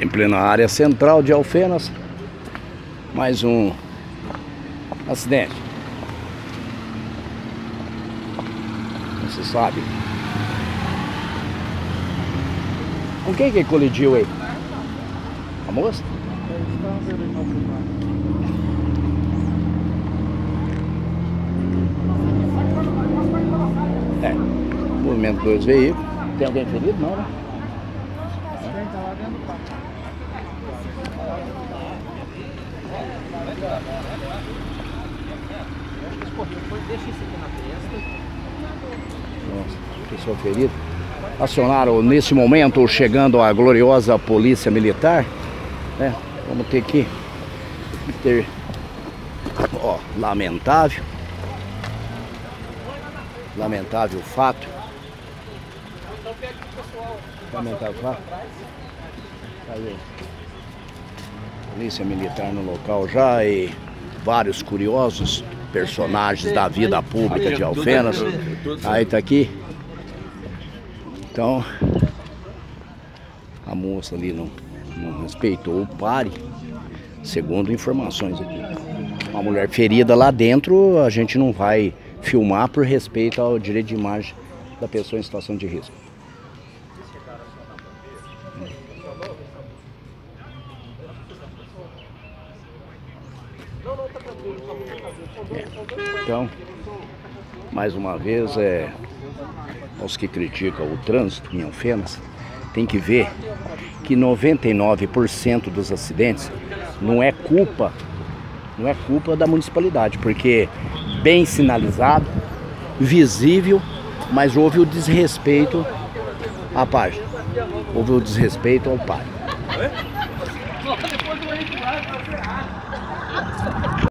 em plena área central de Alfenas. Mais um acidente. Não se sabe. Com quem que colidiu aí? A moça? É. Movimento dois veículos. Tem alguém ferido? Não, né? Nossa, pessoa ferida. Acionaram nesse momento, chegando a gloriosa polícia militar. Né? Vamos ter que ter. Ó, lamentável. Lamentável fato. Lamentável fato. Aí. Polícia militar no local já e vários curiosos personagens da vida pública de Alfenas. Aí tá aqui. Então, a moça ali não, não respeitou o pare, segundo informações aqui. Uma mulher ferida lá dentro, a gente não vai filmar por respeito ao direito de imagem da pessoa em situação de risco. Então, mais uma vez, é, aos que criticam o trânsito em Alfenas, tem que ver que 99% dos acidentes não é culpa, não é culpa da municipalidade, porque bem sinalizado, visível, mas houve o desrespeito à página. Houve o desrespeito ao pai.